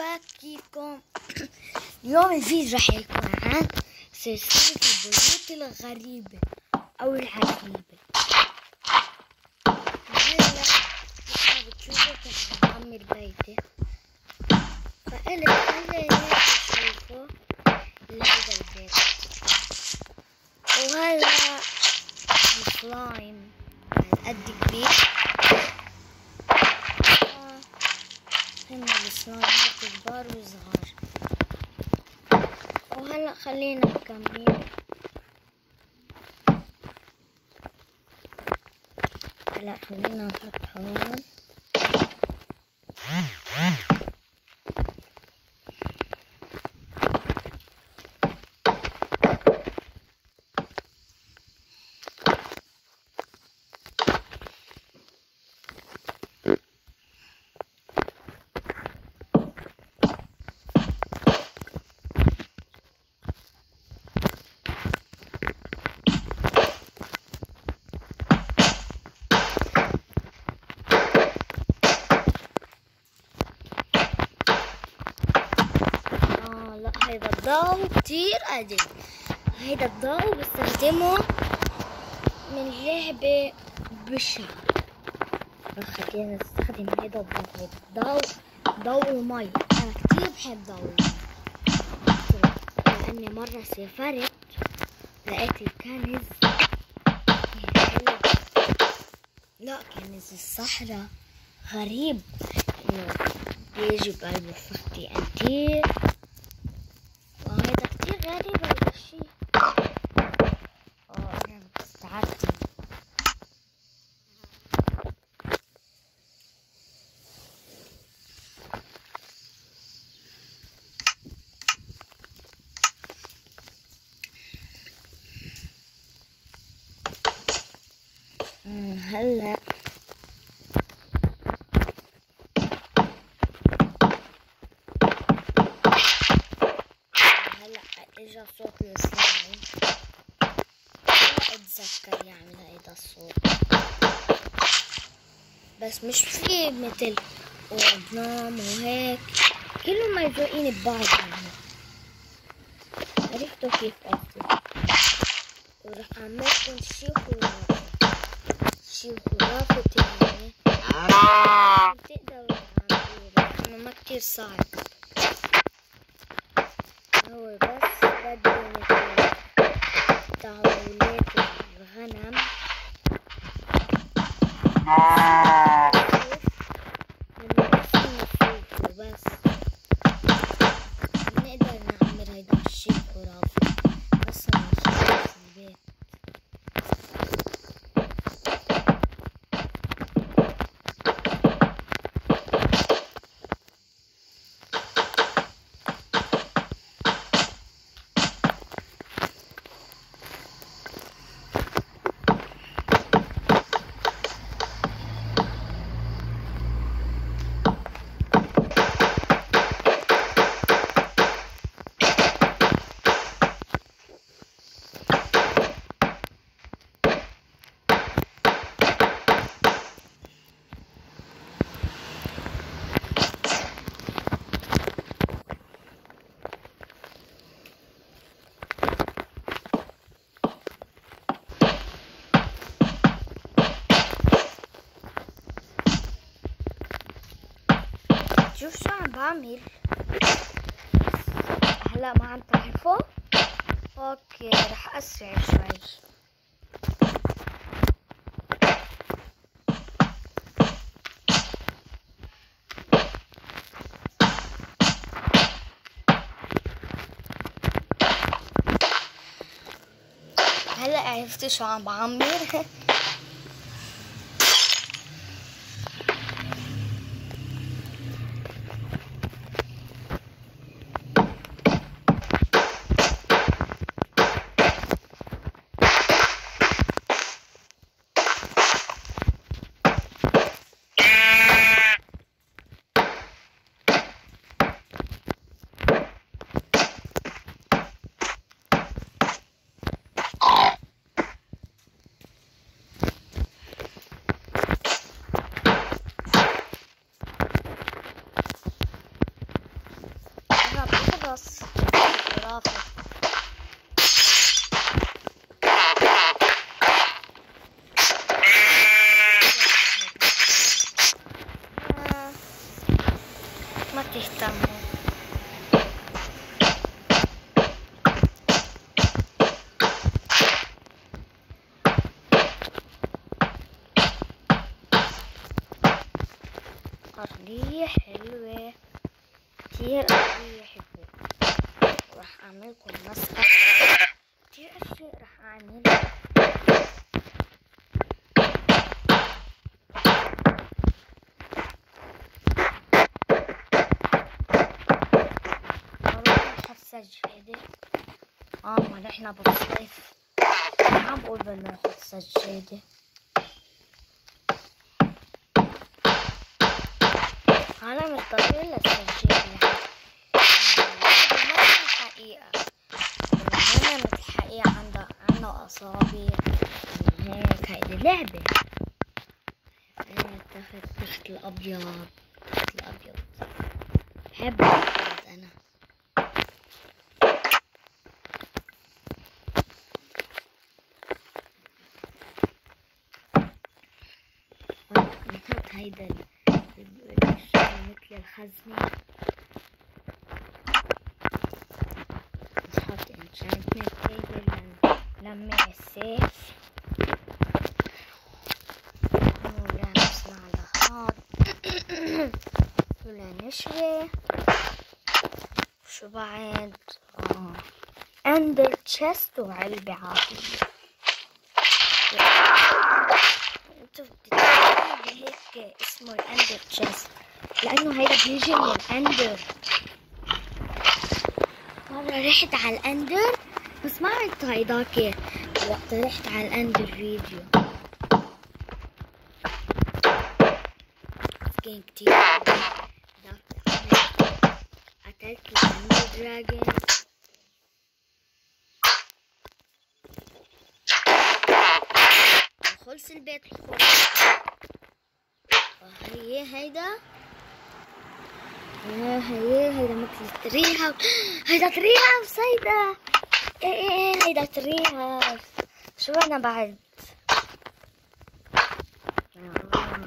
مرحبا كيفكم اليوم الفيديو راح يكون عن سلسلة البيوت الغريبة أو العجيبة. هلا بتشوفوا كيف بعمر بيتي فقلت هلا تشوفوا لهذا البيت. وهلا السلايم قد كبير. هن السلايمات كبار وصغار. وهلا خلينا نكمل هلا خلينا نحط هون آه لا هيدا الضوء قديم هيدا الضوء بستخدمه من لعبة بشعة خلينا نستخدم هيدا الضوء. الضوء ضوء المي. أنا كتير بحب ضوء لأني مرة سافرت لقيت الكنز. لا كنز الصحراء. غريب. إنه بيجي بقلبه أنتير وهذا كتير غريب هذا الشي آه أنا استعدت أمم، هلا هلا اجا صوت السلايم ما اتذكر يعمل هيدا الصوت بس مش في مثل. ونام وهيك كله ما يذوقيني ببعض عرفتوا كيف قصدي وراح اعملكم شي خرافة شي خرافة يعني بتقدروا تعملوه لأنه ما كتير صعب. هو بس بده مثل تعويلات الغنم. بعمل هلا ما عم تعرفوا أوكي رح أسرع شوي. هلا عرفتوا شو عم بعمل. نحن بالصيف ما بقول نحط سجادة أنا مضطرة للسجادة الحقيقة عندها أصابع هيك هيدي لعبة. أنا تحت تحت الأبيض. تحت الأبيض. بحب الأبيض أنا نحط هيدا ال- ال- الشغل مثل الخزنة نحط enchantment table نلمع السيف ولا نصنع لهاد ولا نشوي شو بعد آه. اندر تشست وعلبة عادية أنتوا بتتكلموا هيك اسمه الأندر تشست لأنه هيدا بيجي من الأندر. مرة رحت على الأندر بس ما عملت هيداك. وقت رحت على الأندر فيديو. كان كتير. قتلت الأندر خلص البيت الخرافي هي هيدا. هي هي هيدا مثل تري هيدا تري هاوس هيدا. إيه إيه إيه هيدا تري هاوس. شو أنا بعد آه.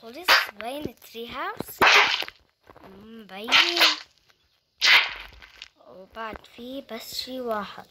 خلص باين التري هاوس مبين وبعد فيه بس شي واحد.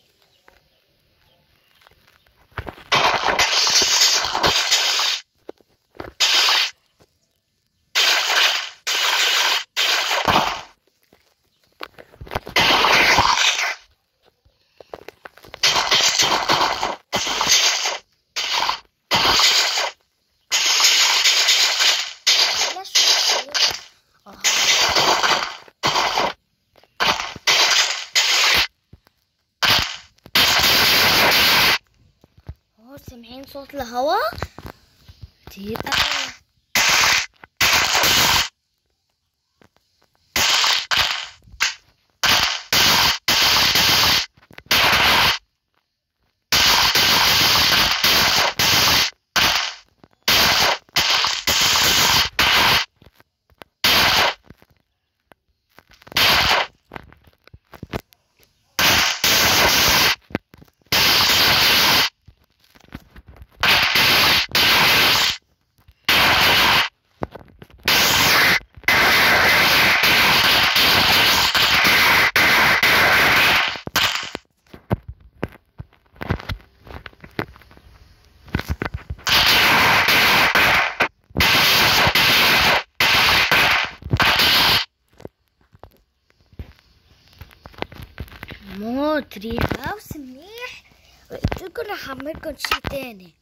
لكم رح اعملكم شي تاني.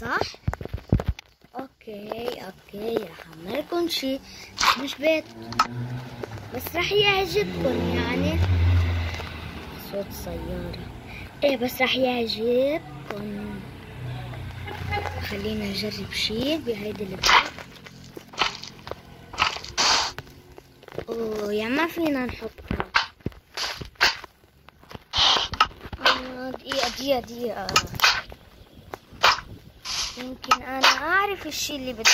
صح؟ okay okay رح اعملكم شي بس مش بيت. بس رح يعجبكم يعني. صوت سيارة. إيه بس رح يعجبكم. خلينا نجرب شي بهيدي البيت. أوه يا ما فينا نحطها. آه، دقيقة دقيقة دقيقة. يمكن أنا أعرف الشي اللي بدي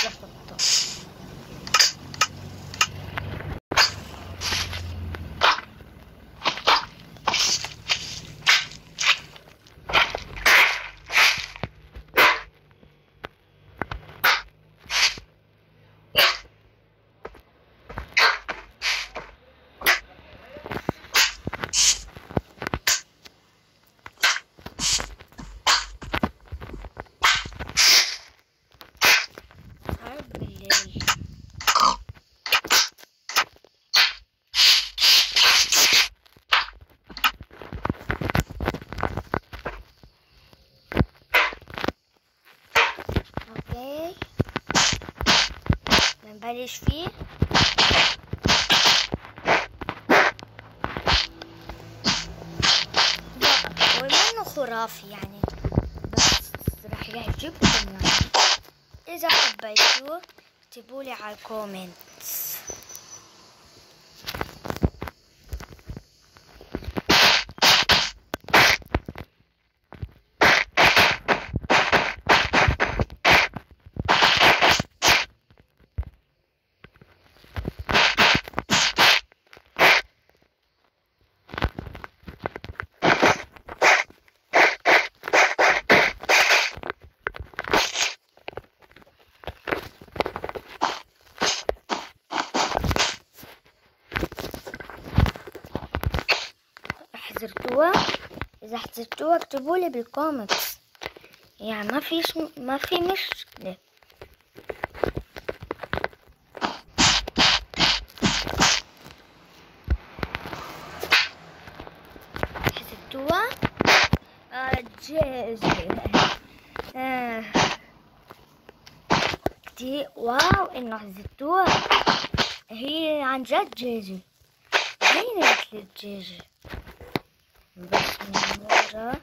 بنبلش فيه. لا هو منه خرافي يعني. بس رح يعجبكم يعني إذا حبيتوه اكتبوا لي على الكومنت. حضرتوها إذا حضرتوها اكتبوا لي بال comments يعني ما في ما في مشكلة. حضرتوها آه جيجي آه. كتير wow إنه حضرتوها هي عن جد جيجي وين أكلت جيجي بس من ورا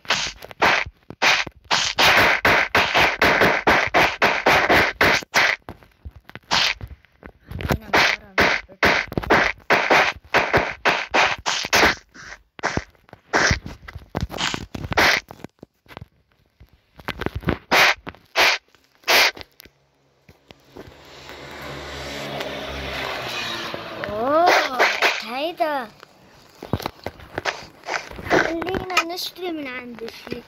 خلينا من ورا نثبت. اوه هيدا خلينا نشتري من عنده شي.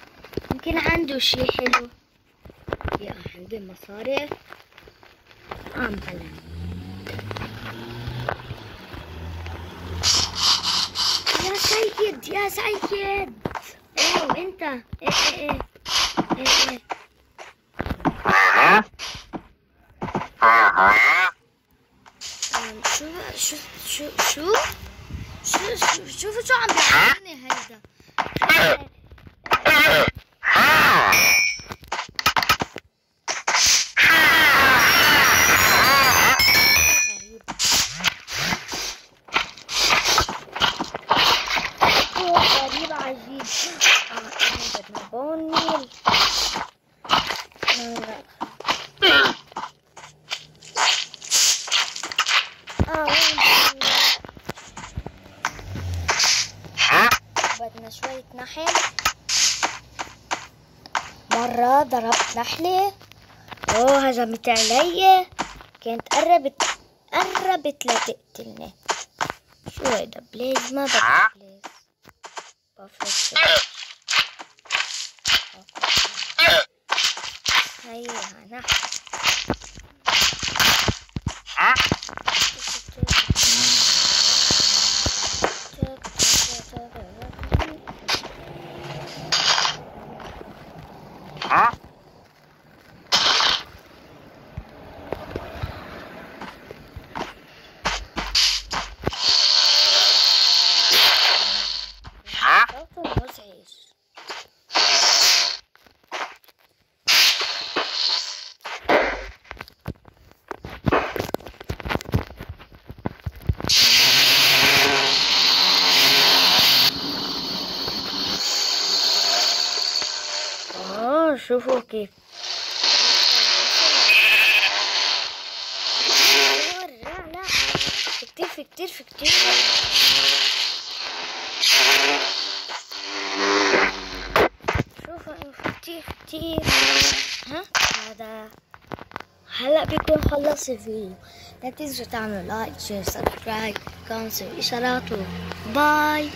يمكن عنده شي حلو. يا عندي مصاري آم بلا. يا سيد يا سيد. إيه وانت إيه إيه إيه. إيه إيه. أم، شو شو شو شو؟ شو شو شو عم بيعملني هيدا؟ غريب هو غريب عجيب آه إحنا بدنا بون ميل لا لا آه وين بدنا شوية نحل. مرة ضربت نحلة. أوه هجمت علي كانت قربت قربت لتقتلني شو هيدا please ما بدي please بفرش هيا نحل شوفوا كيف كتير في كتير في كتير شوفوا في كتير كتير ها هذا هلا بيكون خلص الفيديو لا تنسوا تعملوا like share subscribe كونسل اشارات bye